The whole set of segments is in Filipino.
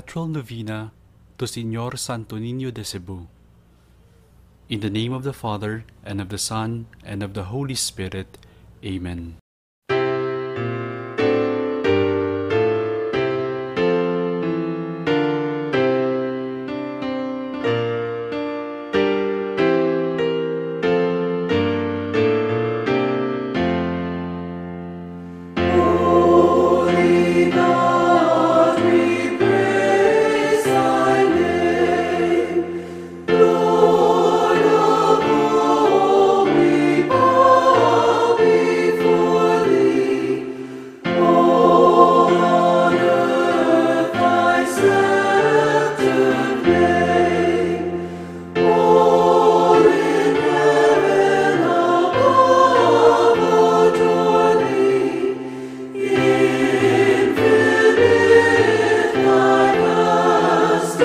Perpetual Novena to Señor Santo Niño de Cebu. In the name of the Father, and of the Son, and of the Holy Spirit. Amen.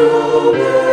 O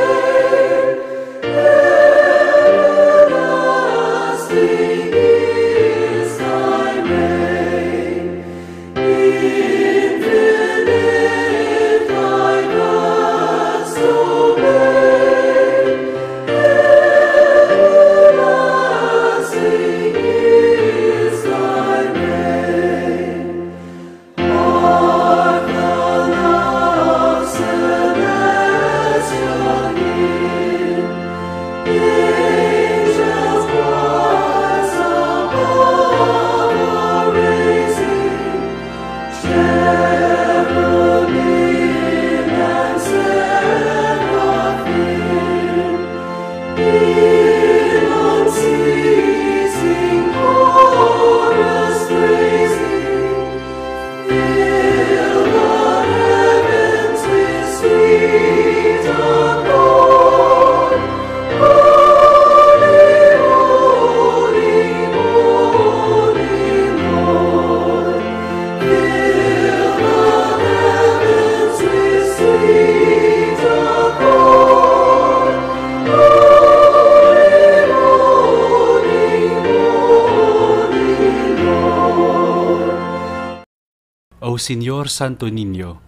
Señor Santo Niño,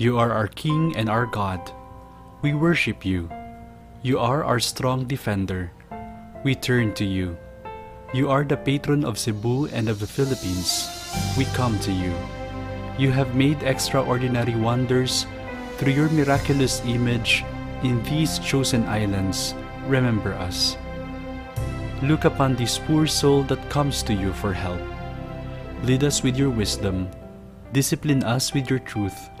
you are our King and our God. We worship you. You are our strong defender. We turn to you. You are the patron of Cebu and of the Philippines. We come to you. You have made extraordinary wonders through your miraculous image in these chosen islands. Remember us. Look upon this poor soul that comes to you for help. Lead us with your wisdom. Discipline us with your truth.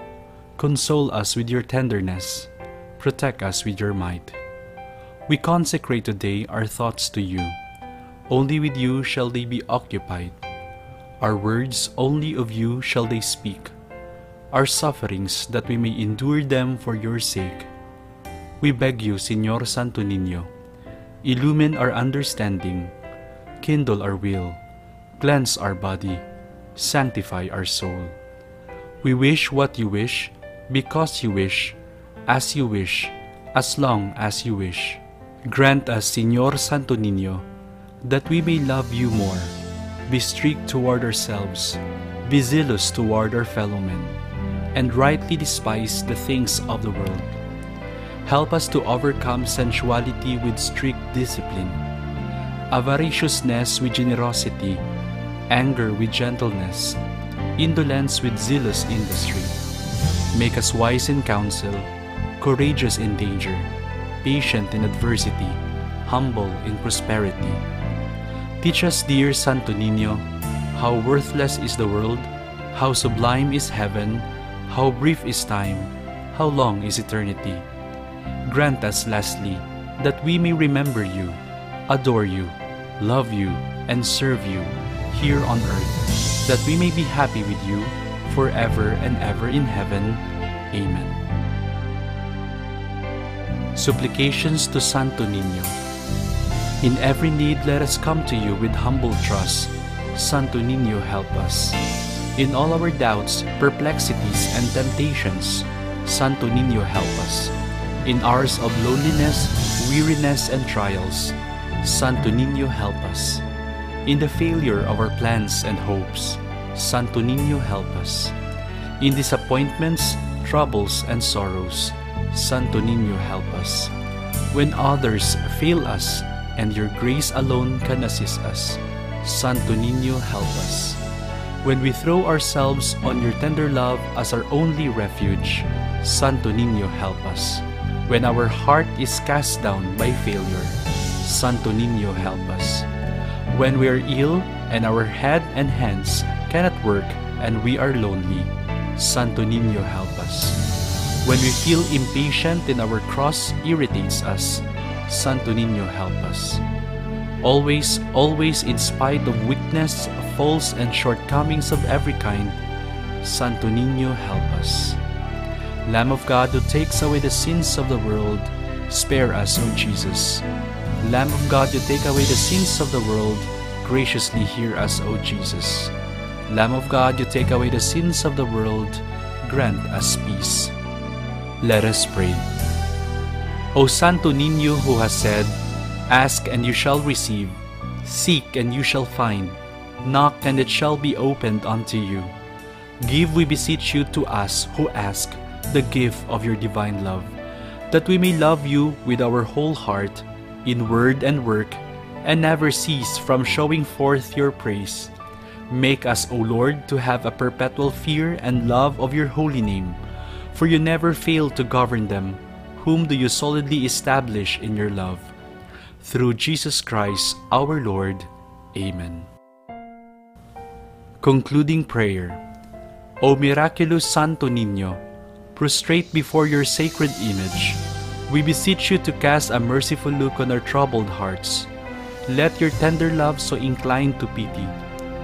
Console us with your tenderness. Protect us with your might. We consecrate today our thoughts to you. Only with you shall they be occupied. Our words only of you shall they speak. Our sufferings that we may endure them for your sake. We beg you, Señor Santo Niño, illumine our understanding, kindle our will, cleanse our body, sanctify our soul. We wish what you wish, because you wish, as you wish, as long as you wish. Grant us, Señor Santo Niño, that we may love you more, be strict toward ourselves, be zealous toward our fellow men, and rightly despise the things of the world. Help us to overcome sensuality with strict discipline, avariciousness with generosity, anger with gentleness, indolence with zealous industry. Make us wise in counsel, courageous in danger, patient in adversity, humble in prosperity. Teach us, dear Santo Niño, how worthless is the world, how sublime is heaven, how brief is time, how long is eternity. Grant us, lastly, that we may remember you, adore you, love you, and serve you here on earth, that we may be happy with you forever and ever in heaven. Amen. Supplications to Santo Niño. In every need, let us come to you with humble trust. Santo Niño, help us. In all our doubts, perplexities, and temptations, Santo Niño, help us. In hours of loneliness, weariness, and trials, Santo Niño, help us. In the failure of our plans and hopes, Santo Niño, help us. In disappointments, troubles and sorrows, Santo Niño, help us. When others fail us, and your grace alone can assist us, Santo Niño, help us. When we throw ourselves on your tender love as our only refuge, Santo Niño, help us. When our heart is cast down by failure, Santo Niño, help us. When we are ill and our head and hands cannot work and we are lonely, Santo Niño, help us. When we feel impatient and our cross irritates us, Santo Niño, help us. Always, always, in spite of weakness, faults, and shortcomings of every kind, Santo Niño, help us. Lamb of God who takes away the sins of the world, spare us, O Jesus. Lamb of God you take away the sins of the world, graciously hear us, O Jesus. Lamb of God you take away the sins of the world, grant us peace. Let us pray. O Santo Niño who has said, Ask and you shall receive, seek and you shall find, knock and it shall be opened unto you. Give, we beseech you, to us who ask the gift of your divine love, that we may love you with our whole heart, in word and work, and never cease from showing forth your praise. Make us, O Lord, to have a perpetual fear and love of your holy name, for you never fail to govern them, whom do you solidly establish in your love. Through Jesus Christ our Lord. Amen. Concluding Prayer O miraculous Santo Niño, prostrate before your sacred image, we beseech you to cast a merciful look on our troubled hearts. Let your tender love so incline to pity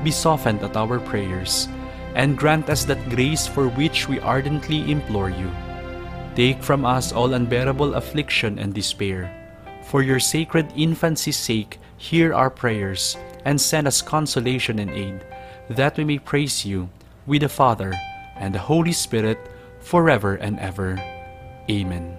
be softened at our prayers, and grant us that grace for which we ardently implore you. Take from us all unbearable affliction and despair. For your sacred infancy's sake, hear our prayers, and send us consolation and aid, that we may praise you with the Father and the Holy Spirit forever and ever. Amen.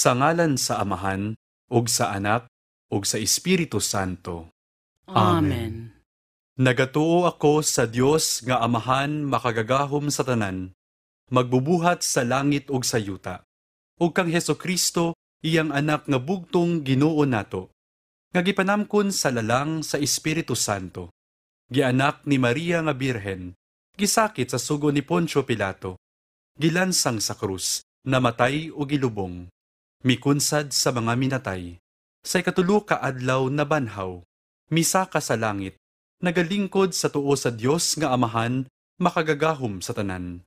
Sa ngalan sa Amahan, ug sa Anak, ug sa Espiritu Santo. Amen. Nagatuo ako sa Dios nga Amahan makagagahom sa tanan, magbubuhat sa langit ug sa yuta. Ug kang Heso Kristo iyang anak nga bugtong Ginoo nato. Nga gipanamkon sa lalang sa Espiritu Santo. Gianak ni Maria nga Birhen, gisakit sa sugo ni Poncio Pilato. Gilansang sa krus, namatay o gilubong. Mikunsad sa mga minatay. Sa ikatulo ka adlaw na banhaw, misaka sa langit, nagalingkod sa tuo sa Dios nga amahan, makagagahom sa tanan.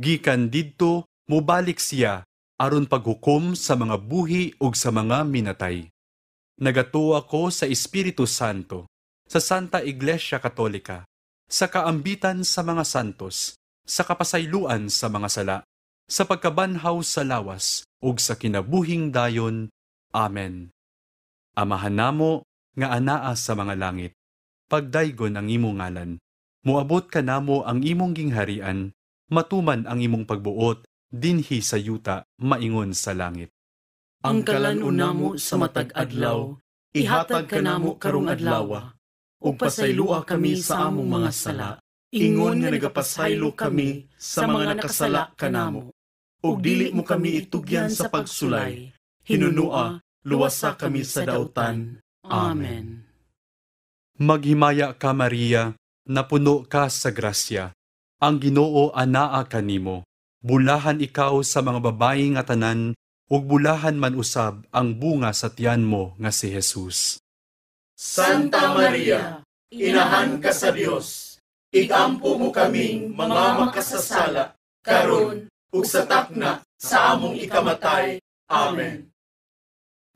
Gikan didto, mubalik siya, aron paghukom sa mga buhi ug sa mga minatay. Nagatuo ako sa Espiritu Santo, sa Santa Iglesia Katolika, sa kaambitan sa mga santos, sa kapasayloan sa mga sala, sa pagkabanhaw sa lawas, ug sa kinabuhing dayon. Amen. Amahan namo nga anaa sa mga langit, pagdaygon ang imong ngalan. Muabot ka namo ang imong gingharian, matuman ang imong pagbuot, dinhi sa yuta, maingon sa langit. Ang kalan-una mo sa matag adlaw, ihatag ka namo karong adlaw. Ug pasaylua kami sa among mga sala. Ingon nga nagapasaylo kami sa mga nakasala kanamo. Ug dili mo kami itugyan sa pagsulay. Hinunua, luwasa kami sa dautan. Amen. Maghimaya ka Maria, napuno ka sa grasya. Ang Ginoo anaa kanimo. Bulahan ikaw sa mga babayi nga tanan, ug bulahan man usab ang bunga sa tiyan mo nga si Jesus. Santa Maria, inahan ka sa Dios. Igampo mo kaming mga makasasala, karon ug sa takna sa among ikamatay. Amen.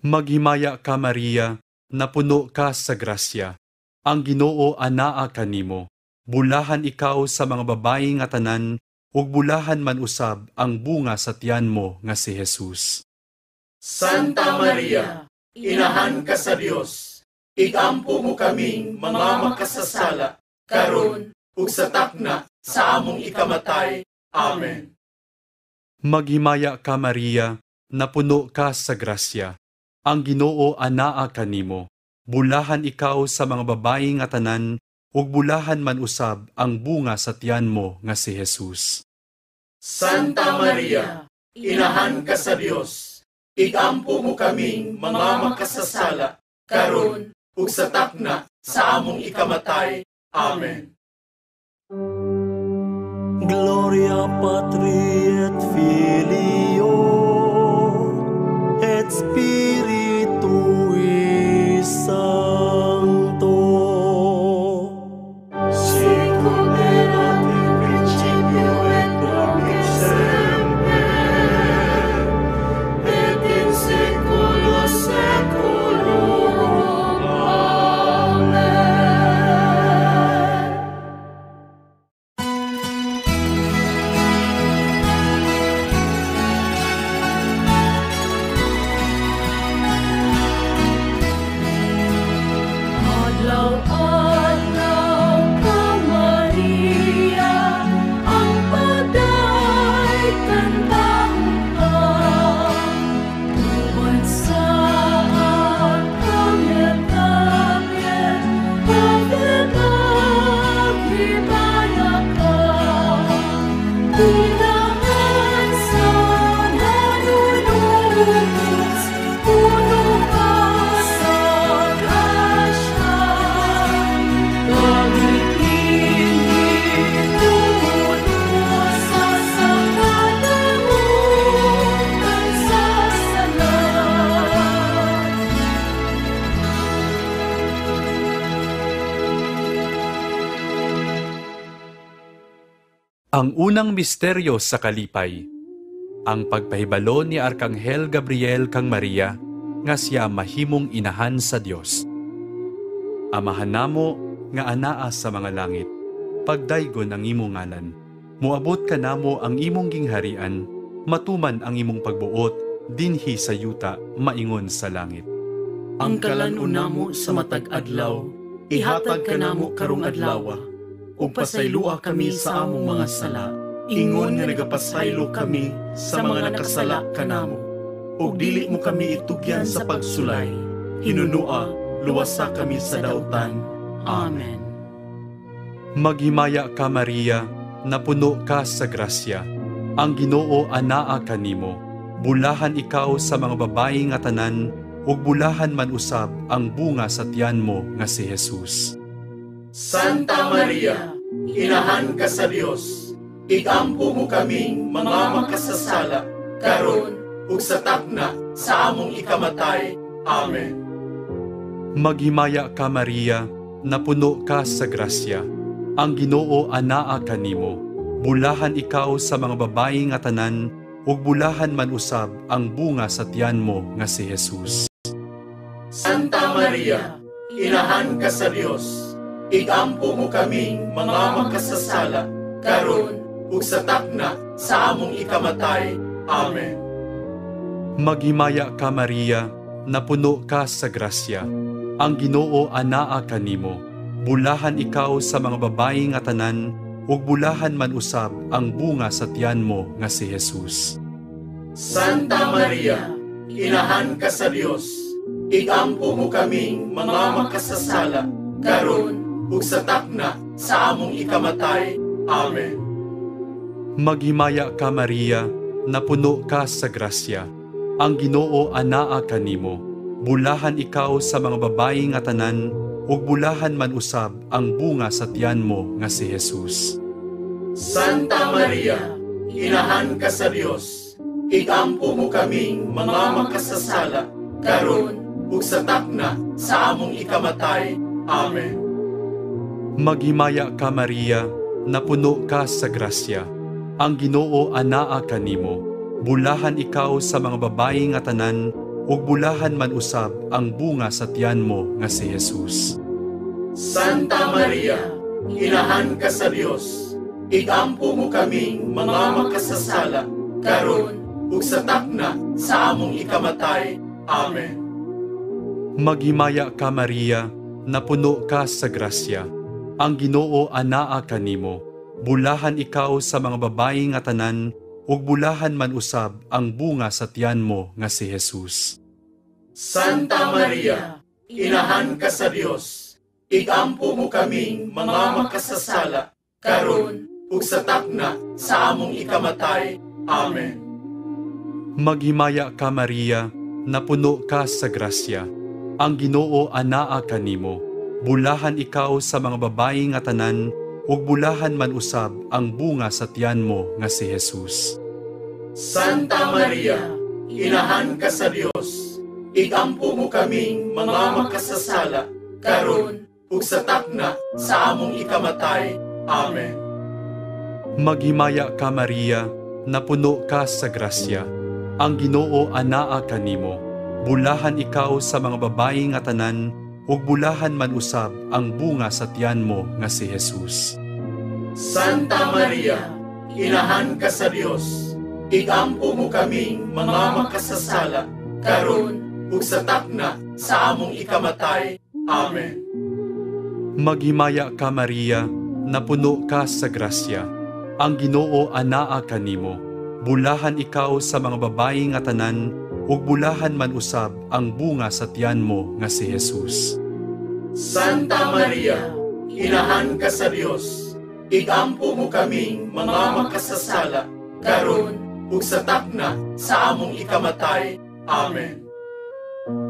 Maghimaya ka Maria, napuno ka sa grasya. Ang Ginoo anaa kanimo. Bulahan ikaw sa mga babayi nga tanan, ug bulahan man usab ang bunga sa tiyan mo nga si Jesus. Santa Maria, inahan ka sa Dios. Igampo mo kaming mga makasasala, karon ug sa takna sa among ikamatay. Amen. Maghimaya ka Maria, napuno ka sa grasya. Ang Ginoo anaa kanimo. Bulahan ikaw sa mga babayi nga tanan, ug bulahan man usab ang bunga sa tiyan mo nga si Jesus. Santa Maria, inahan ka sa Dios. Igampo mo kaming mga makasasala, karon ug sa takna sa among ikamatay. Amen. gloria patri et filio et spiritui sancto Ang unang misteryo sa kalipay, ang pagpahibalo ni Arkanghel Gabriel kang Maria nga siya mahimong inahan sa Dios. Amahan namo nga anaa sa mga langit, pagdaygon ang imong ngalan. Muabot ka namo ang imong gingharian, matuman ang imong pagbuot, dinhi sa yuta, maingon sa langit. Ang kalan-una mo sa matag adlaw, ihatag ka namo karong adlaw. Ug pasaylua kami sa among mga sala. Ingon nga nagapasaylo kami sa mga nakasala kanamo. ug dili mo kami itugyan sa pagsulay. Hinunua, luwasa kami sa dautan. Amen. Maghimaya ka Maria, napuno ka sa grasya. Ang Ginoo anaa kanimo. Bulahan ikaw sa mga babayi nga tanan, ug bulahan man usab ang bunga sa tiyan mo nga si Jesus. Santa Maria, inahan ka sa Dios. Igampo mo kaming mga makasasala, karon ug sa takna sa among ikamatay. Amen. Maghimaya ka Maria, napuno ka sa grasya. Ang Ginoo anaa kanimo. Bulahan ikaw sa mga babayi nga tanan, ug bulahan man usab ang bunga sa tiyan mo nga si Jesus. Santa Maria, inahan ka sa Dios. Igampo mo kaming mga makasasala, karon ug sa takna sa among ikamatay. Amen. Maghimaya ka Maria, napuno ka sa grasya. Ang Ginoo anaa kanimo. Bulahan ikaw sa mga babayi nga tanan, ug bulahan man usab ang bunga sa tiyan mo nga si Jesus. Santa Maria, inahan ka sa Dios. Igampo mo kaming mga makasasala, karon ug sa takna sa among ikamatay. Amen. Maghimaya ka Maria, napuno ka sa grasya. Ang Ginoo anaa kanimo. Bulahan ikaw sa mga babayi nga tanan, ug bulahan man usab ang bunga sa tiyan mo nga si Jesus. Santa Maria, inahan ka sa Dios. Igampo mo kaming mga makasasala, karon ug sa takna sa among ikamatay. Amen. Maghimaya ka Maria, napuno ka sa grasya. Ang Ginoo anaa kanimo. Bulahan ikaw sa mga babayi nga tanan, ug bulahan man usab ang bunga sa tiyan mo nga si Jesus. Santa Maria, inahan ka sa Dios. Igampo mo kaming mga makasasala, karon ug sa takna sa among ikamatay. Amen. Maghimaya ka Maria, napuno ka sa grasya. Ang Ginoo anaa kanimo. Bulahan ikaw sa mga babayi nga tanan, ug bulahan man usab ang bunga sa tiyan mo nga si Jesus. Santa Maria, inahan ka sa Dios. Igampo mo kaming mga makasasala, karon ug sa takna sa among ikamatay. Amen. Maghimaya ka Maria, napuno ka sa grasya. Ang Ginoo anaa kanimo. Bulahan ikaw sa mga babayi nga tanan, ug bulahan man usab ang bunga sa tiyan mo nga si Jesus. Santa Maria, inahan ka sa Dios. Igampo mo kaming mga makasasala, karon ug sa takna sa among ikamatay. Amen. Maghimaya ka Maria, napuno ka sa grasya. Ang Ginoo anaa kanimo. Bulahan ikaw sa mga babayi nga tanan, ug bulahan man usab ang bunga sa tiyan mo nga si Jesus. Santa Maria, inahan ka sa Dios. Igampo mo kaming mga makasasala, karon ug sa takna sa among ikamatay. Amen. Maghimaya ka Maria, napuno ka sa grasya. Ang Ginoo anaa kanimo. Bulahan ikaw sa mga babayi nga tanan, ug bulahan man usab ang bunga sa tiyan mo nga si Jesus. Santa Maria, inahan ka sa Dios. Igampo mo kaming mga makasasala, karon ug sa takna sa among ikamatay. Amen.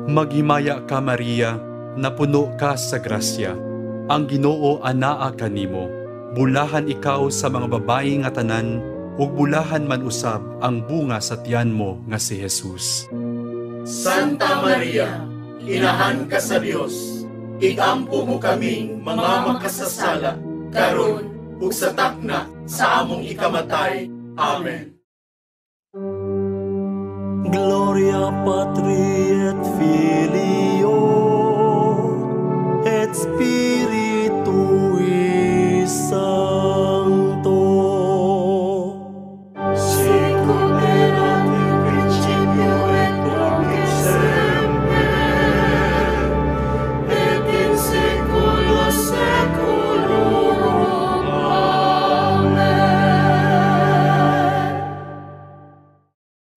Maghimaya ka Maria, napuno ka sa grasya. Ang Ginoo anaa kanimo. Bulahan ikaw sa mga babayi nga tanan, ug bulahan man usab ang bunga sa tiyan mo nga si Jesus. Santa Maria, inahan ka sa Dios. Igampo mo kaming mga makasasala, karon ug sa takna sa among ikamatay. Amen. Gloria Patri et Filio et Spiritui Sancto.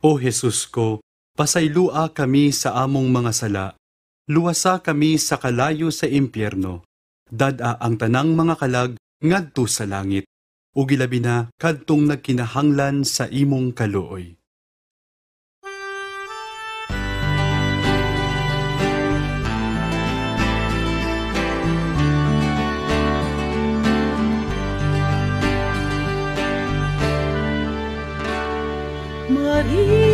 O Jesus ko, Pasaylua kami sa among mga sala, luwasa kami sa kalayo sa impyerno. Dada ang tanang mga kalag ngadto sa langit, ilabi na kadtong nagkinahanglan sa imong kaluoy. Maria,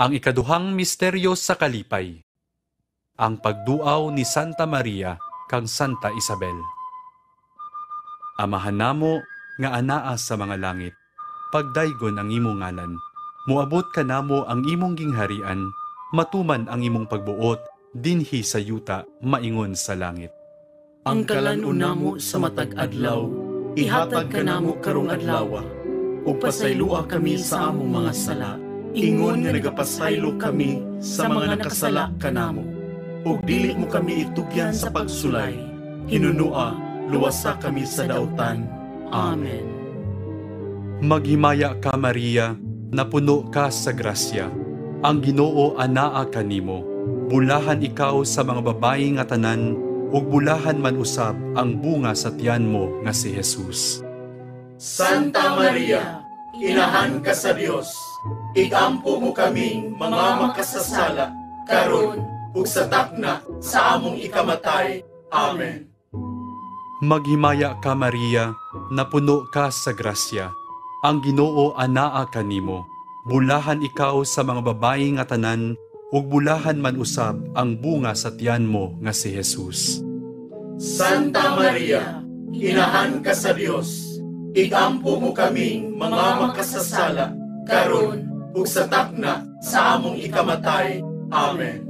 Ang ikaduhang misteryo sa kalipay. Ang pagduaw ni Santa Maria kang Santa Isabel. Amahan namo nga anaa sa mga langit, pagdaygon ang imong ngalan. Muabot ka namo ang imong gingharian, matuman ang imong pagbuot, dinhi sa yuta, maingon sa langit. Ang kalanuna mo sa matag adlaw, ihatag ka namo karong adlaw. Ug pasaylua kami sa among mga sala, ingon nga nagapasaylo kami sa mga nakasala kanamo. Ug dili mo kami itugyan sa pagsulay, hinunua, luwasa kami sa dautan. Amen. Maghimaya ka Maria, napuno ka sa grasya. Ang Ginoo anaa kanimo. Bulahan ikaw sa mga babayi nga tanan, ug bulahan man usab ang bunga sa tiyan mo nga si Jesus. Santa Maria, inahan ka sa Dios. Igampo mo kaming mga makasasala, karon ug sa takna sa among ikamatay. Amen. Maghimaya ka Maria, napuno ka sa grasya. Ang Ginoo anaa kanimo. Bulahan ikaw sa mga babayi nga tanan, ug bulahan man usab ang bunga sa tiyan mo nga si Jesus. Santa Maria, inahan ka sa Dios. Igampo mo kaming mga makasasala, karon ug sa takna sa among ikamatay. Amen.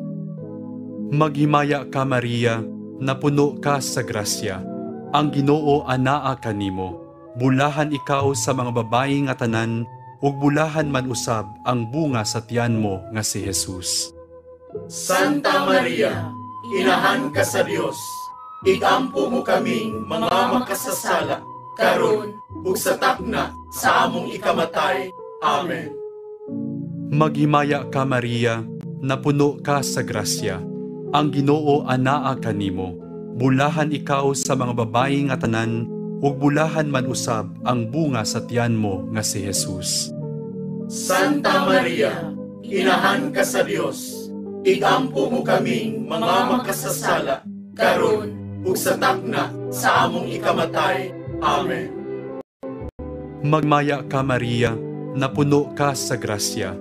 Maghimaya ka Maria, napuno ka sa grasya. Ang Ginoo anaa kanimo. Bulahan ikaw sa mga babayi nga tanan, ug bulahan man usab ang bunga sa tiyan mo nga si Jesus. Santa Maria, inahan ka sa Dios. Igampo mo kaming mga makasasala, karon ug sa takna sa among ikamatay. Amen. Maghimaya ka Maria, napuno ka sa grasya. Ang Ginoo anaa kanimo. Bulahan ikaw sa mga babayi nga tanan, ug bulahan man usab ang bunga sa tiyan mo nga si Jesus. Santa Maria, inahan ka sa Dios. Igampo mo kaming mga makasasala, karon ug sa takna sa among ikamatay. Amen. Magmaya ka Maria, napuno ka sa grasya.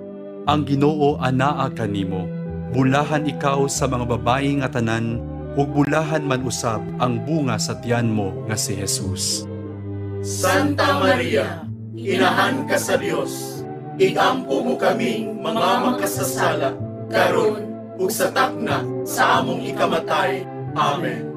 Ang Ginoo anaa kanimo. Bulahan ikaw sa mga babayi nga tanan, ug bulahan man usab ang bunga sa tiyan mo nga si Jesus. Santa Maria, inahan ka sa Dios. Igampo mo kaming mga makasasala, karon ug sa takna sa among ikamatay. Amen.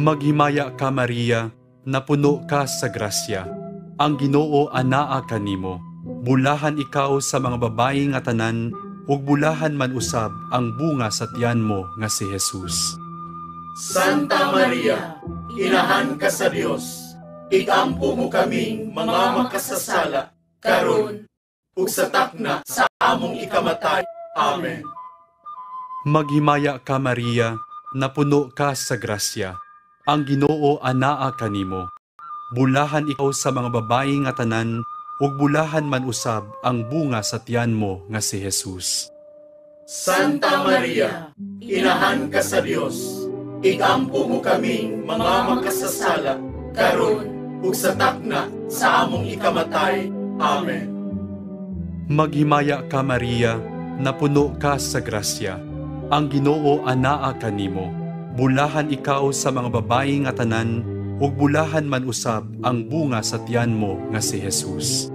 Maghimaya ka Maria, napuno ka sa grasya. Ang Ginoo anaa kanimo. Bulahan ikaw sa mga babayi nga tanan, ug bulahan man usab ang bunga sa tiyan mo nga si Jesus. Santa Maria, inahan ka sa Dios. Igampo mo kaming mga makasasala, karon ug sa takna sa among ikamatay. Amen. Maghimaya ka Maria, napuno ka sa grasya. Ang Ginoo anaa kanimo. Bulahan ikaw sa mga babayi nga tanan, ug bulahan man usab ang bunga sa tiyan mo nga si Jesus. Santa Maria, inahan ka sa Dios, igampo mo kaming mga makasasala, karon ug sa takna sa among ikamatay. Amen. Maghimaya ka Maria, napuno ka sa grasya. Ang Ginoo anaa kanimo. Bulahan ikaw sa mga babayi nga tanan, ug bulahan man usab ang bunga sa tiyan mo nga si Jesus.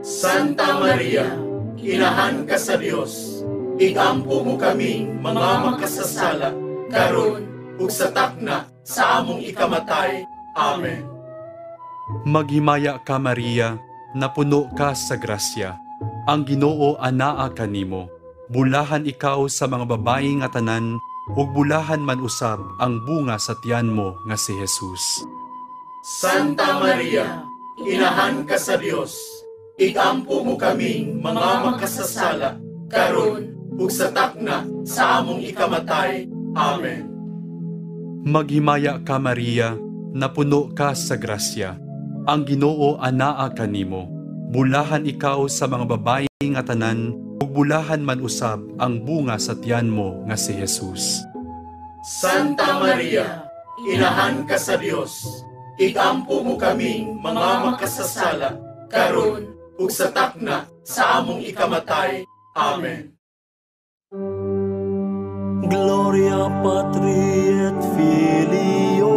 Santa Maria, inahan ka sa Dios, igampo mo kaming mga makasasala, karon ug sa takna sa among ikamatay. Amen. Maghimaya ka Maria, napuno ka sa grasya. Ang Ginoo anaa kanimo. Bulahan ikaw sa mga babayi nga tanan, ug bulahan man usab ang bunga sa tiyan mo nga si Jesus. Santa Maria, inahan ka sa Dios, igampo mo kaming mga makasasala, karon ug sa takna sa among ikamatay. Amen. Maghimaya ka Maria, napuno ka sa grasya. Ang Ginoo anaa kanimo. Bulahan ikaw sa mga babayi nga tanan, bulahan man usab ang bunga sa tiyan mo nga si Jesus. Santa Maria, inahan ka sa Dios, igampo mo kaming mga makasasala, karon ug sa takna sa among ikamatay. Amen. Gloria Patri et Filio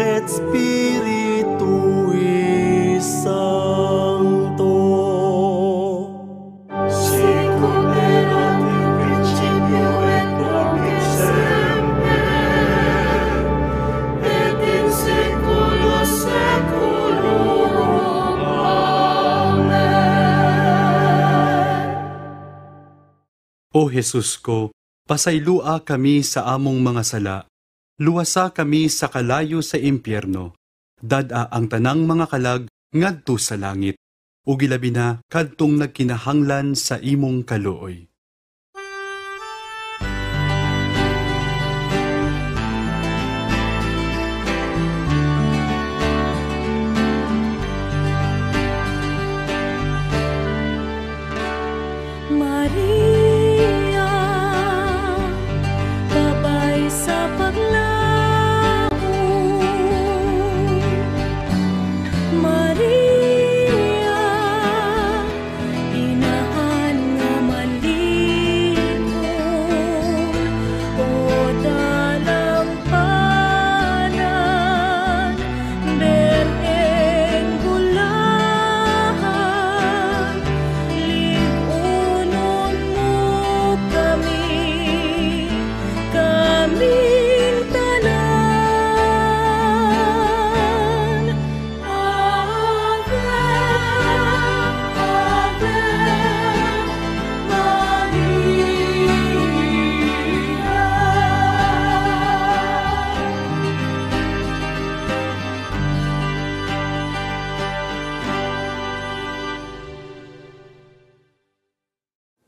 et Spiritui Sancto. O Jesus ko, pasaylua kami sa among mga sala, luwasa kami sa kalayo sa impyerno, dada ang tanang mga kalag ngadto sa langit, ug ilabi na kadtong nagkinahanglan sa imong kaluoy.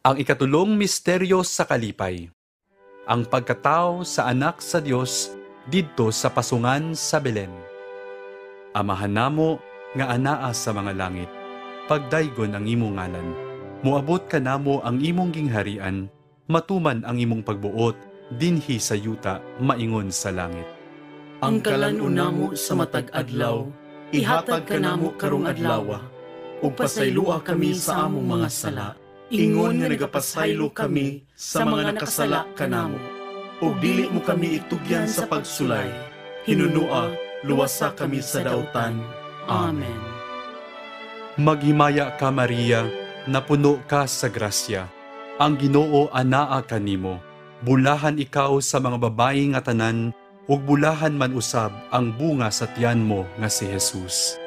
Ang ikatulong misteryo sa kalipay. Ang pagkatao sa anak sa Dios didto sa pasungan sa Belen. Amahan namo nga anaa sa mga langit. Pagdaygon ang imong ngalan. Muabot ka namo ang imong gingharian. Matuman ang imong pagbuot dinhi sa yuta maingon sa langit. Ang kalanuna mo sa matag adlaw, ihatag ka namo karong adlaw. Ug pasaylua kami sa among mga sala, ingon nga nagapasaylo kami sa mga nakasala kanamo. Ug dili mo kami itugyan sa pagsulay, hinunua, luwasa kami sa dautan. Amen. Maghimaya ka Maria, napuno ka sa grasya. Ang Ginoo anaa kanimo. Bulahan ikaw sa mga babayi nga tanan, ug bulahan man usab ang bunga sa tiyan mo nga si Jesus.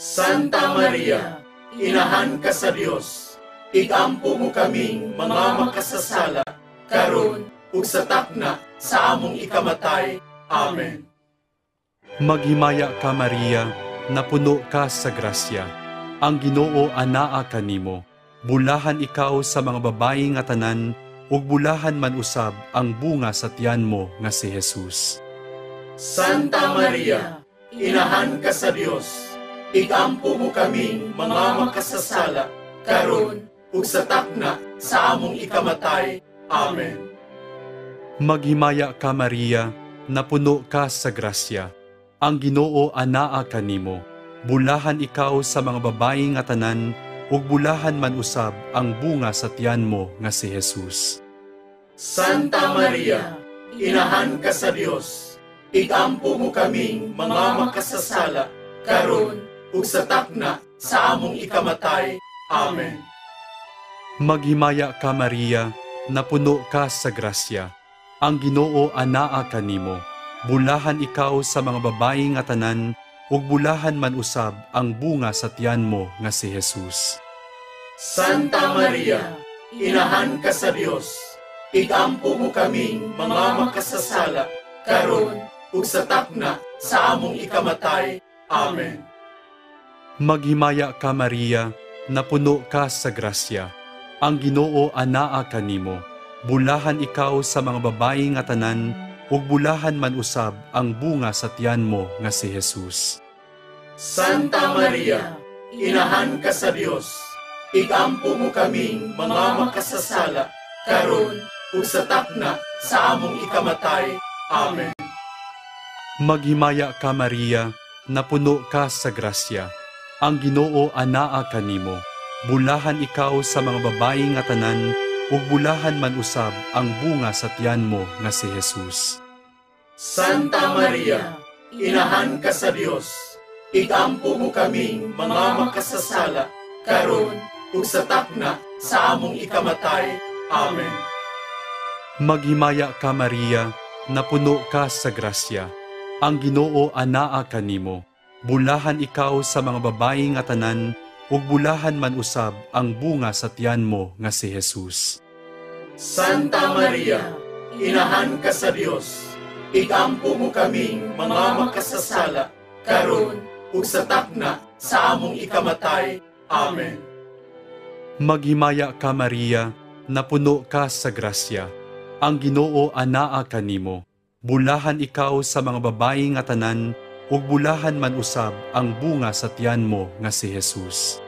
Santa Maria, inahan ka sa Dios, igampo mo kaming mga makasasala, karon ug sa takna sa among ikamatay. Amen. Maghimaya ka Maria, napuno ka sa grasya. Ang Ginoo anaa kanimo. Bulahan ikaw sa mga babayi nga tanan, ug bulahan man usab ang bunga sa tiyan mo nga si Jesus. Santa Maria, inahan ka sa Dios, igampo mo kaming mga makasasala, karon ug sa takna sa among ikamatay. Amen. Maghimaya ka Maria, napuno ka sa grasya. Ang Ginoo anaa kanimo. Bulahan ikaw sa mga babayi nga tanan, ug bulahan man usab ang bunga sa tiyan mo nga si Jesus. Santa Maria, inahan ka sa Dios. Igampo mo kaming mga makasasala, karon ug sa takna sa among ikamatay. Amen. Maghimaya ka Maria, napuno ka sa grasya. Ang Ginoo anaa kanimo. Bulahan ikaw sa mga babayi nga tanan, ug bulahan man usab ang bunga sa tiyan mo nga si Jesus. Santa Maria, inahan ka sa Dios. Igampo mo kaming mga makasasala, karon ug sa takna sa among ikamatay. Amen. Maghimaya ka Maria, napuno ka sa grasya. Ang Ginoo anaa kanimo. Bulahan ikaw sa mga babayi nga tanan, ug bulahan man usab ang bunga sa tiyan mo nga si Jesus. Santa Maria, inahan ka sa Dios. Igampo mo kaming mga makasasala, karon ug sa takna sa among ikamatay. Amen. Maghimaya ka Maria, napuno ka sa grasya. Ang Ginoo anaa kanimo. Bulahan ikaw sa mga babayi nga tanan, ug bulahan man usab ang bunga sa tiyan mo nga si Jesus. Santa Maria, inahan ka sa Dios. Igampo mo kaming mga makasasala, karon ug sa takna sa among ikamatay. Amen. Maghimaya ka Maria, napuno ka sa grasya. Ang Ginoo anaa kanimo. Bulahan ikaw sa mga babayi nga tanan, ug bulahan man usab ang bunga sa tiyan mo nga si Jesus. Santa Maria, inahan ka sa Dios. Igampo mo kaming mga makasasala, karon ug sa takna sa among ikamatay. Amen. Maghimaya ka Maria, napuno ka sa grasya. Ang Ginoo anaa kanimo. Bulahan ikaw sa mga babayi nga tanan, ug bulahan man usab ang bunga sa tiyan mo nga si Jesus.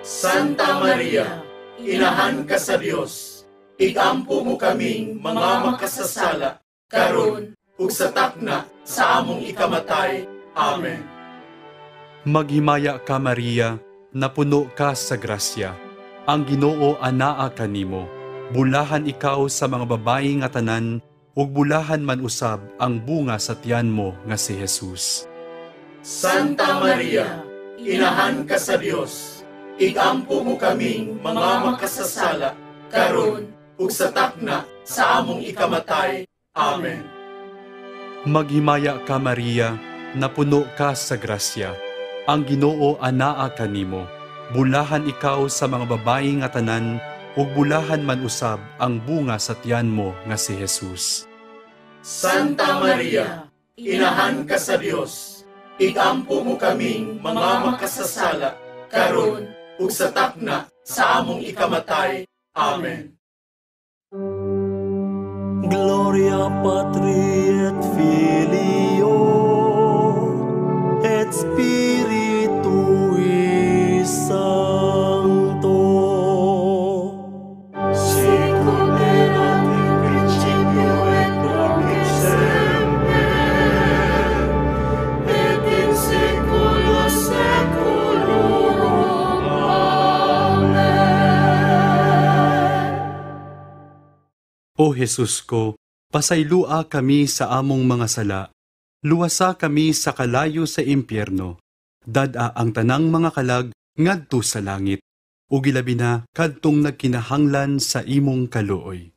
Santa Maria, inahan ka sa Dios. Igampo mo kaming mga makasasala, karon ug sa takna sa among ikamatay. Amen. Maghimaya ka Maria, napuno ka sa grasya. Ang Ginoo anaa kanimo. Bulahan ikaw sa mga babayi nga tanan, ug bulahan man usab ang bunga sa tiyan mo nga si Jesus. Santa Maria, inahan ka sa Dios. Igampo mo kaming mga makasasala, karon ug sa takna sa among ikamatay. Amen. Maghimaya ka Maria, napuno ka sa grasya. Ang Ginoo anaa kanimo. Bulahan ikaw sa mga babayi nga tanan, ug bulahan man usab ang bunga sa tiyan mo nga si Jesus. Santa Maria, inahan ka sa Dios. Igampo mo kaming mga makasasala, karon ug sa takna sa among ikamatay. Amen. Gloria Patri et Filio et Spiritui Sancto. O Jesus ko, pasaylua kami sa among mga sala, luwasa kami sa kalayo sa impyerno, dada ang tanang mga kalag ngadto sa langit, ug ilabi na kadtong nagkinahanglan sa imong kaluoy.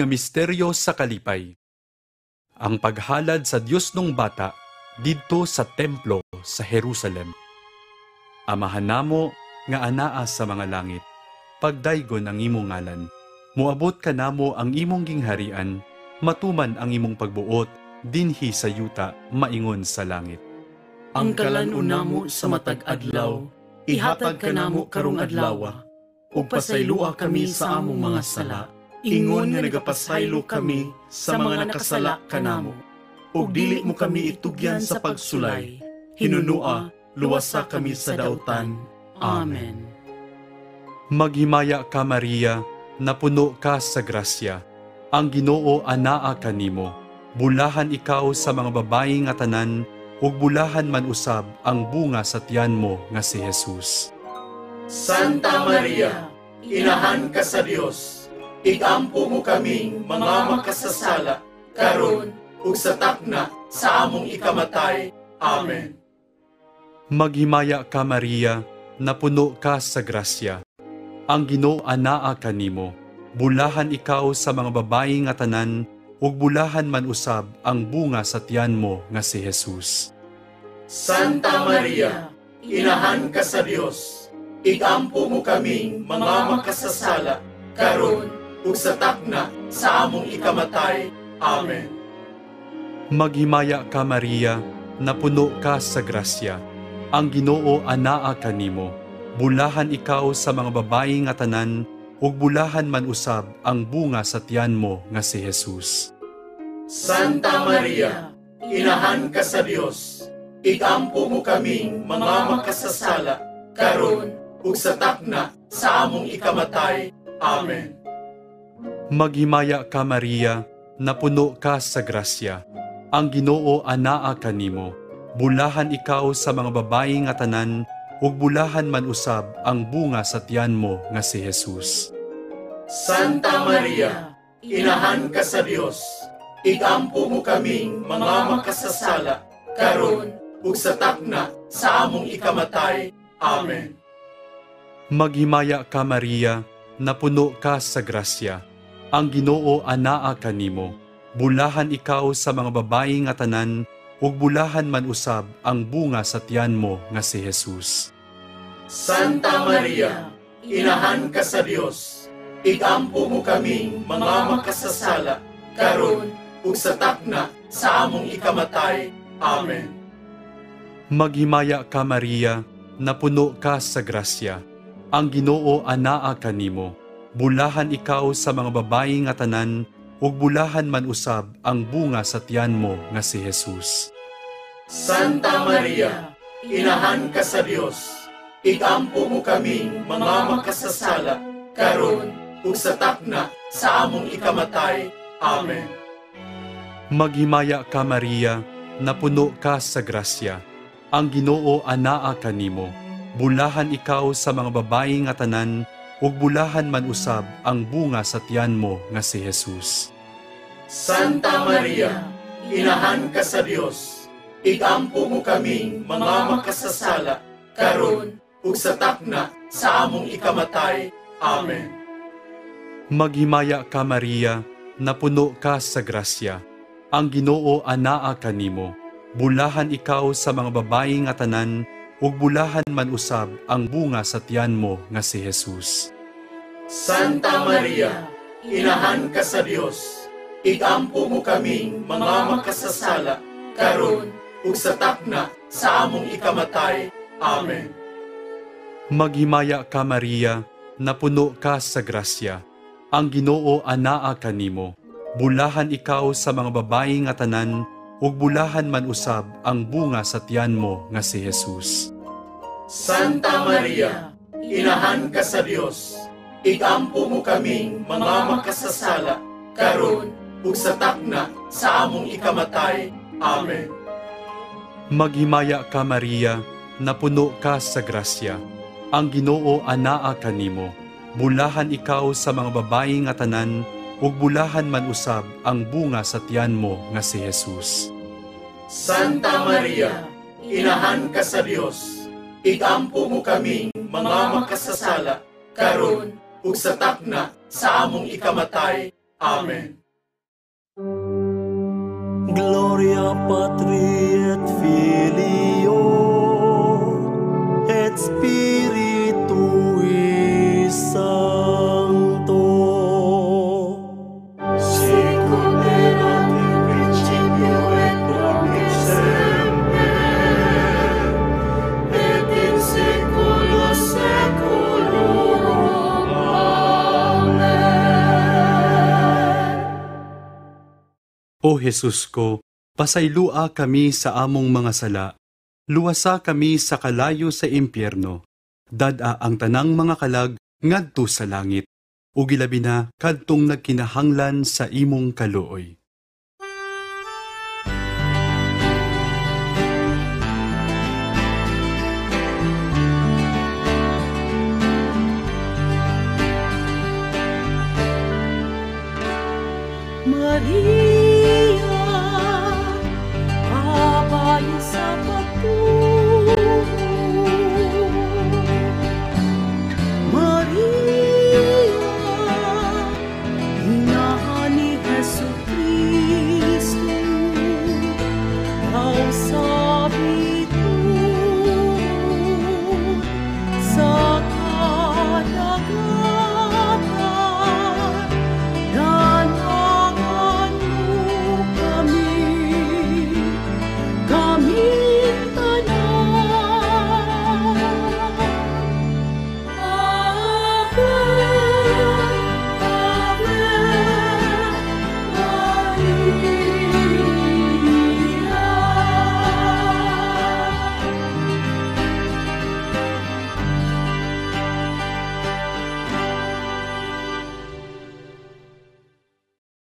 Nga misteryo sa kalipay. Ang paghalad sa Dios nung bata didto sa templo sa Jerusalem. Amahan namo nga anaa sa mga langit. Pagdaygon ang imong ngalan. Muabot ka namo ang imong gingharian, matuman ang imong pagbuot dinhi sa yuta maingon sa langit. Ang kalanuna mo sa matag adlaw, ihatag ka namo karong adlaw. Ug pasaylua kami sa among mga sala. Ingon nga nagapasaylo kami sa mga nakasala kanamo. Ug dili mo kami itugyan sa pagsulay. Hinunua, luwasa kami sa dautan. Amen. Maghimaya ka Maria, napuno ka sa grasya. Ang Ginoo anaa kanimo. Bulahan ikaw sa mga babayi nga tanan, ug bulahan man usab ang bunga sa tiyan mo nga si Jesus. Santa Maria, inahan ka sa Dios. Igampo mo kaming mga makasasala, karon ug sa takna sa among ikamatay. Amen. Maghimaya ka Maria, napuno ka sa grasya. Ang Ginoo anaa kanimo. Bulahan ikaw sa mga babayi nga tanan, ug bulahan man usab ang bunga sa tiyan mo nga si Jesus. Santa Maria, inahan ka sa Dios. Igampo mo kaming mga makasasala, karon ug sa takna sa among ikamatay. Amen. Maghimaya ka Maria, napuno ka sa grasya. Ang Ginoo anaa kanimo. Bulahan ikaw sa mga babayi nga tanan, ug bulahan man usab ang bunga sa tiyan mo nga si Jesus. Santa Maria, inahan ka sa Dios. Igampo mo kaming mga makasasala, karon ug sa takna sa among ikamatay. Amen. Maghimaya ka Maria, napuno ka sa grasya. Ang Ginoo anaa kanimo. Bulahan ikaw sa mga babayi nga tanan, ug bulahan man usab ang bunga sa tiyan mo nga si Jesus. Santa Maria, inahan ka sa Dios. Igampo mo kaming mga makasasala, karon ug sa takna sa among ikamatay. Amen. Maghimaya ka Maria, napuno ka sa grasya. Ang Ginoo anaa kanimo. Bulahan ikaw sa mga babayi nga tanan, ug bulahan man usab ang bunga sa tiyan mo nga si Jesus. Santa Maria, inahan ka sa Dios. Igampo mo kaming mga makasasala, karon ug sa takna sa among ikamatay. Amen. Maghimaya ka Maria, napuno ka sa grasya. Ang Ginoo anaa kanimo. Bulahan ikaw sa mga babayi nga tanan, ug bulahan man usab ang bunga sa tiyan mo nga si Jesus. Santa Maria, inahan ka sa Dios. Igampo mo kaming mga makasasala, karon ug sa takna sa among ikamatay. Amen. Maghimaya ka Maria, napuno ka sa grasya. Ang Ginoo anaa kanimo. Bulahan ikaw sa mga babayi nga tanan, ug bulahan man usab ang bunga sa tiyan mo nga si Jesus. Santa Maria, inahan ka sa Dios. Igampo mo kaming mga makasasala, karon ug sa takna sa among ikamatay. Amen. Maghimaya ka Maria, napuno ka sa grasya. Ang Ginoo anaa kanimo. Bulahan ikaw sa mga babayi nga tanan, ug bulahan man usab ang bunga sa tiyan mo nga si Jesus. Santa Maria, inahan ka sa Dios. Igampo mo kaming mga makasasala, karon ug sa takna sa among ikamatay. Amen. Maghimaya ka Maria, napuno ka sa grasya. Ang Ginoo anaa kanimo. Bulahan ikaw sa mga babayi nga tanan, ug bulahan man usab ang bunga sa tiyan mo nga si Jesus. Santa Maria, inahan ka sa Dios. Igampo mo kaming mga makasasala, karon ug sa takna sa among ikamatay. Amen. Maghimaya ka Maria, napuno ka sa grasya. Ang Ginoo anaa kanimo. Bulahan ikaw sa mga babayi nga tanan, ug bulahan man usab ang bunga sa tiyan mo nga si Jesus. Santa Maria, inahan ka sa Dios. Igampo mo kaming mga makasasala, karon ug sa takna sa among ikamatay. Amen. Gloria Patri et Filio et Spiritui Sancto. O Jesus ko, pasaylua kami sa among mga sala, luwasa kami sa kalayo sa impyerno, dada ang tanang mga kalag ngadto sa langit, ug gilabi na kadtong nagkinahanglan sa imong kaluoy. Maria,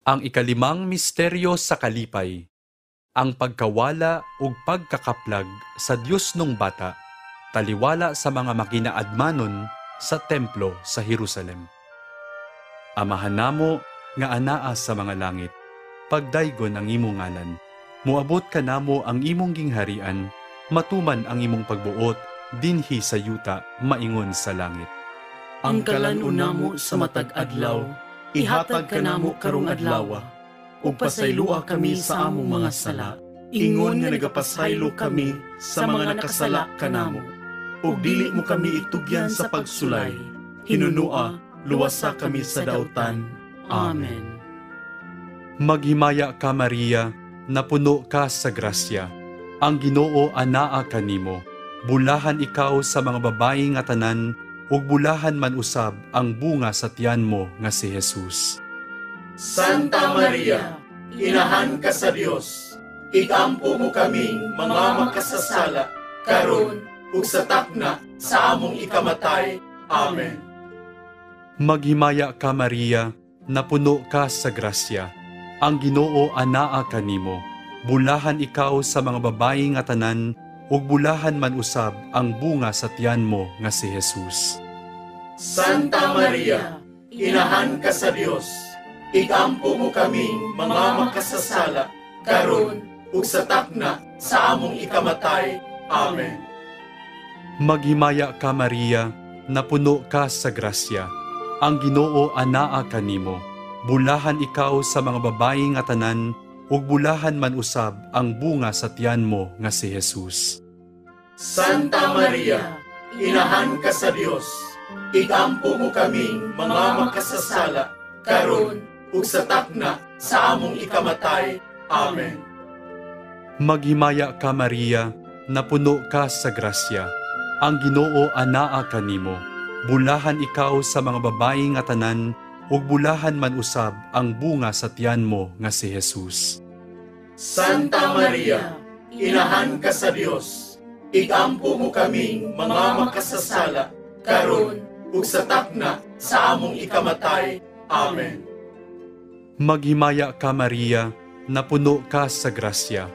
Ang ikalimang misteryo sa kalipay, ang pagkawala ug pagkakaplag sa Dios nung bata, taliwala sa mga makinaadmanon sa templo sa Jerusalem. Amahan namo nga anaa sa mga langit, pagdaygon ang imong ngalan, muabot ka namo ang imong gingharian, matuman ang imong pagbuot, dinhi sa yuta, maingon sa langit. Ang kalan-una mo sa matag adlaw, ihatag ka namo karong adlaw. Ug pasaylua kami sa among mga sala, ingon nga nagapasaylo kami sa mga nakasala kanamo. Ug dili mo kami itugyan sa pagsulay, hinunua, luwasa kami sa dautan. Amen. Maghimaya ka Maria, napuno ka sa grasya. Ang Ginoo anaa kanimo. Bulahan ikaw sa mga babayi nga tanan, ug bulahan man usab ang bunga sa tiyan mo nga si Jesus. Santa Maria, inahan ka sa Dios. Ikampo mo kaming mga makasasala, karon ug sa takna sa among ikamatay. Amen. Maghimaya ka Maria, napuno ka sa grasya. Ang Ginoo anaa kanimo. Bulahan ikaw sa mga babayi nga tanan, ug bulahan man usab ang bunga sa tiyan mo nga si Jesus. Santa Maria, inahan ka sa Dios. Ikampo mo kaming mga makasasala, karon ug sa takna sa among ikamatay. Amen. Maghimaya ka Maria, napuno ka sa grasya. Ang Ginoo anaa kanimo. Bulahan ikaw sa mga babayi nga tanan, ug bulahan man usab ang bunga sa tiyan mo nga si Jesus. Santa Maria, inahan ka sa Dios. Ikampo mo kaming mga makasasala, karon ug sa takna sa among ikamatay. Amen. Maghimaya ka Maria, napuno ka sa grasya. Ang Ginoo anaa kanimo. Bulahan ikaw sa mga babayi nga tanan, ug bulahan man usab ang bunga sa tiyan mo nga si Jesus. Santa Maria, inahan ka sa Dios. Ikampo mo kaming mga makasasala, karon ug sa takna sa among ikamatay. Amen. Maghimaya ka Maria, napuno ka sa grasya.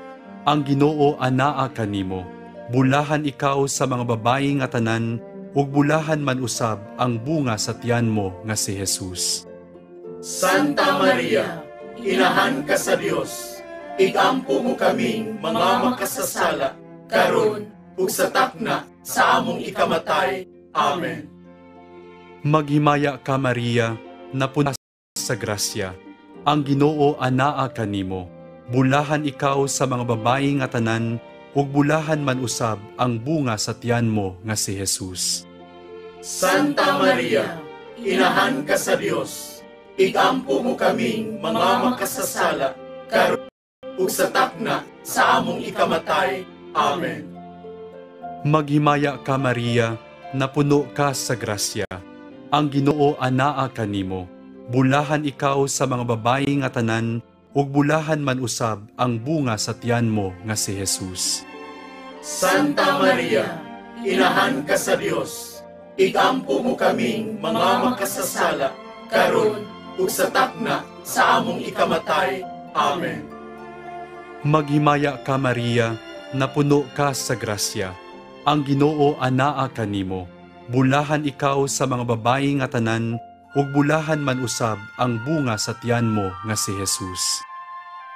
Ang Ginoo anaa kanimo. Bulahan ikaw sa mga babayi nga tanan, ug bulahan man usab ang bunga sa tiyan mo nga si Jesus. Santa Maria, inahan ka sa Dios. Ikampo mo kaming mga makasasala, karon ug sa takna sa among ikamatay. Amen. Maghimaya ka Maria, napuno ka sa grasya. Ang Ginoo anaa kanimo. Bulahan ikaw sa mga babayi nga tanan ug bulahan man usab ang bunga sa tiyan mo nga si Jesus. Santa Maria, inahan ka sa Dios, igampo mo kaming mga makasasala, karon ug sa takna sa among ikamatay. Amen. Maghimaya ka Maria, napuno ka sa grasya. Ang Ginoo anaa kanimo. Bulahan ikaw sa mga babayi nga tanan ug bulahan man usab ang bunga sa tiyan mo nga si Jesus. Santa Maria, inahan ka sa Dios, igampo mo kaming mga makasasala, karon ug sa takna sa among ikamatay. Amen. Maghimaya ka Maria, napuno ka sa grasya. Ang Ginoo anaa kanimo. Bulahan ikaw sa mga babayi nga tanan ug bulahan man usab ang bunga sa tiyan mo nga si Jesus.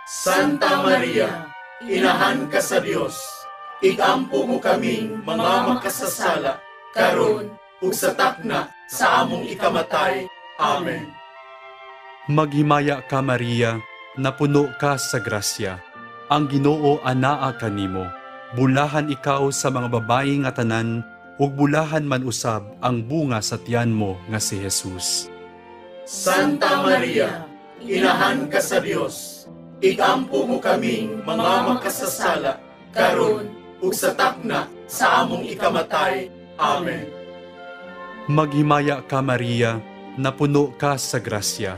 Santa Maria, inahan ka sa Dios, igampo mo kaming mga makasasala, karon ug sa takna sa among ikamatay. Amen. Maghimaya ka Maria, napuno ka sa grasya. Ang Ginoo anaa kanimo. Bulahan ikaw sa mga babayi nga tanan ug bulahan man usab ang bunga sa tiyan mo nga si Jesus. Santa Maria, inahan ka sa Dios, igampo mo kaming mga makasasala, karon ug sa takna sa among ikamatay. Amen. Maghimaya ka Maria, napuno ka sa grasya.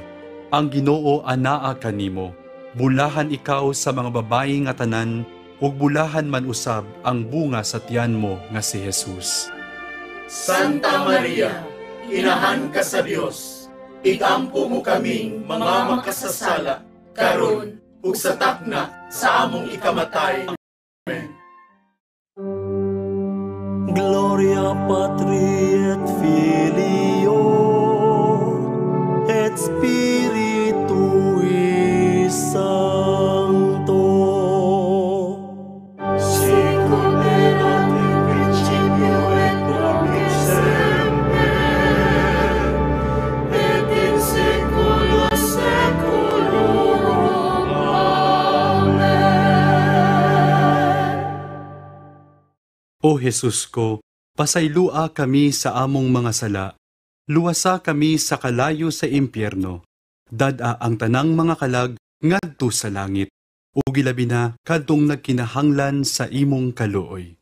Ang Ginoo anaa kanimo. Bulahan ikaw sa mga babayi nga tanan ug bulahan man usab ang bunga sa tiyan mo nga si Jesus. Santa Maria, inahan ka sa Dios, igampo mo kaming mga makasasala, karon ug sa takna sa among ikamatay. Amen. Gloria Patri et Filio et Spiritui O Jesus ko, pasaylua kami sa among mga sala. Luwasa kami sa kalayo sa impyerno. Dada ang tanang mga kalag ngadto sa langit. O gilabi na kadtong nagkinahanglan sa imong kaluoy.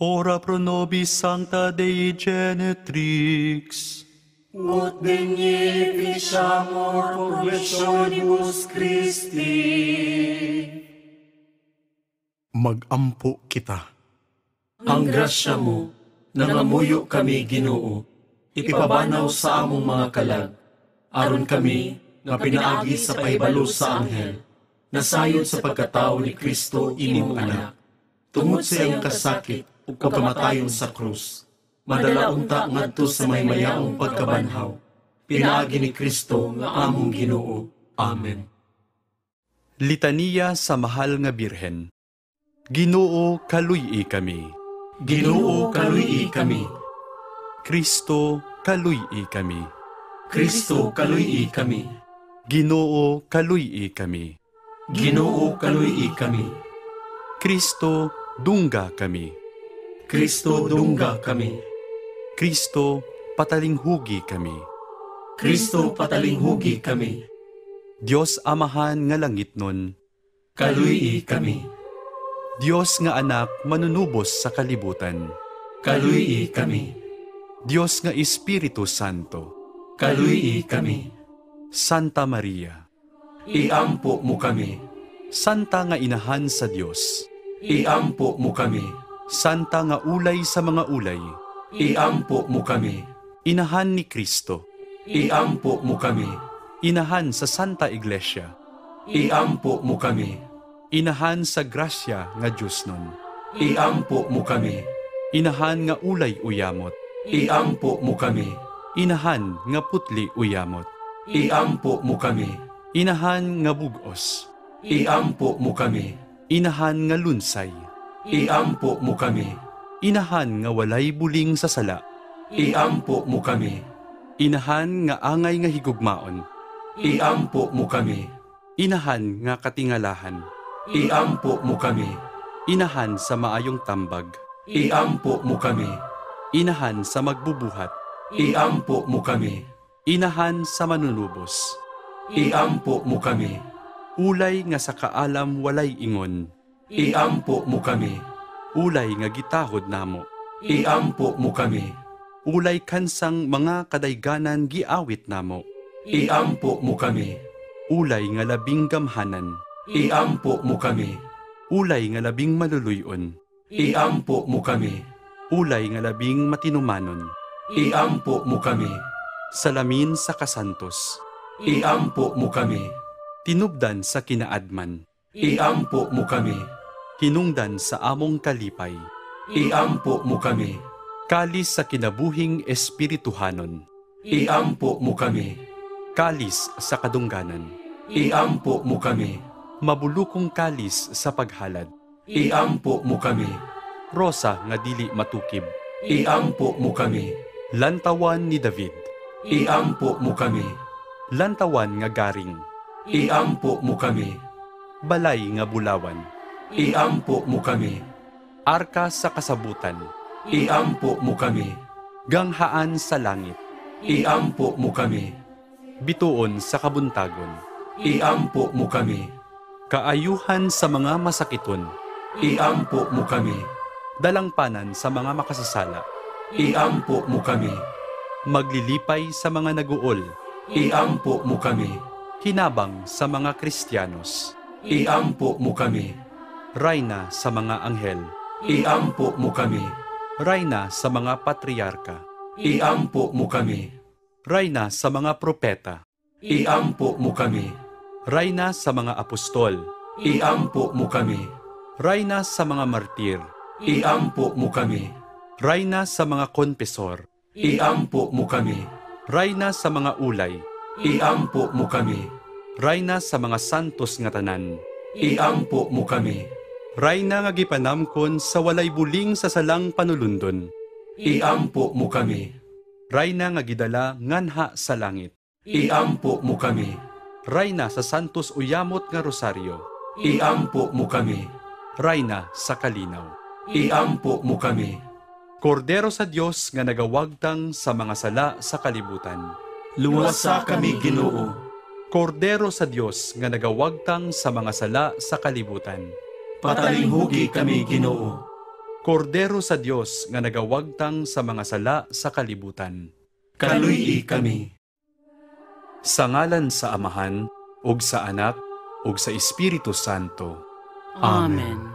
Ora pro nobis Sancta Dei Genetrix. Ut de nibis amor conventionibus Christi. Magampo kita ang grasya mo, nangamuyo kami ginoo, ipabanaw sa among mga kalag, aron kami, nga pinaagi sa paibalo sa anghel, nasayon sa pagkatao ni Kristo imong anak, tungod sa iyang kasakit ug kamatayon sa krus, madala unta ngadto sa may mayaong pagkabanhaw, pinaagi ni Kristo nga among ginoo. Amen. Litania sa Mahal nga Birhen. Ginoo kaluy kami. Ginoo kaluyi kami, Kristo kaluy kami. Kristo kaluyi kami, Ginoo kaluy kami. Ginoo kaluyi kami, Kristo dungga kami. Kristo dungga kami, Kristo patalinghugi kami. Kristo patalinghugi kami, Dios amahan nga langit nun. kaluyi kami, Dios nga anak manunubos sa kalibutan. kaluyi kami, Dios nga Espiritu Santo. kaluyi kami, Santa Maria. iampo mo kami, Santa nga inahan sa Dios. iampo mo kami, Santa nga ulay sa mga ulay. iampo mo kami, Inahan ni Kristo. iampo mo kami, Inahan sa Santa Iglesia. iampo mo kami, Inahan sa grasya nga Diyos nun. iampo mo kami, Inahan nga ulay uyamot. iampo mo kami, Inahan nga putli uyamot. iampo mo kami, Inahan nga bugos. iampo mo kami, Inahan nga lunsay. iampo mo kami, Inahan nga walay buling sa sala. iampo mo kami, Inahan nga angay nga higugmaon. iampo mo kami, Inahan nga katingalahan. Iampo mo kami, Inahan sa maayong tambag. iampo mo kami, Inahan sa magbubuhat. iampo mo kami, Inahan sa manunubos. iampo mo kami, Ulay nga sa kaalam walay ingon. iampo mo kami, Ulay nga gitahod namo. iampo mo kami, Ulay kansang mga kadayganan giawit namo. iampo mo kami, Ulay nga labing gamhanan. Iampo mo kami, Ulay nga labing maluluyon. iampo mo kami, Ulay nga labing matinumanon. iampo mo kami, Salamin sa kasantos. iampo mo kami, Tinubdan sa kinaadman. iampo mo kami, Hinungdan sa among kalipay. iampo mo kami, Kalis sa kinabuhing espirituhanon. iampo mo kami, Kalis sa kadungganan. iampo mo kami, Mabulukong kalis sa paghalad. iampo mo kami, Rosa nga dili matukib. iampo mo kami, Lantawan ni David. iampo mo kami, Lantawan nga garing. iampo mo kami, Balay nga bulawan. iampo mo kami, Arka sa kasabutan. iampo mo kami, Ganghaan sa langit. iampo mo kami, Bituon sa kabuntagon. iampo mo kami, Kaayuhan sa mga masakiton. iampo mo kami, Dalangpanan sa mga makasasala. iampo mo kami, Maglilipay sa mga naguol. iampo mo kami, Hinabang sa mga Kristiyanos. iampo mo kami, Rayna sa mga anghel. iampo mo kami, Rayna sa mga patriarka. iampo mo kami, Rayna sa mga propeta. iampo mo kami, Rayna sa mga apostol. iampo mo kami, Rayna sa mga martir. iampo mo kami, Rayna sa mga konpesor. iampo mo kami, Rayna sa mga ulay. iampo mo kami, Rayna sa mga santos nga tanan. iampo mo kami, Rayna nga gipanamkon sa walay buling sa salang panulundon. iampo mo kami, Rayna nga gidala nganha sa langit. iampo mo kami, Rayna sa santos uyamot nga rosaryo. iampo mo kami, Rayna sa kalinaw. iampo mo kami, Kordero sa Dios nga nagawagtang sa mga sala sa kalibutan. luwasa kami ginoo, Kordero sa Dios nga nagawagtang sa mga sala sa kalibutan. patalinghugi kami ginoo, Kordero sa Dios nga nagawagtang sa mga sala sa kalibutan. Kaluy kami. Sa ngalan sa Amahan, ug sa Anak, ug sa Espiritu Santo. Amen.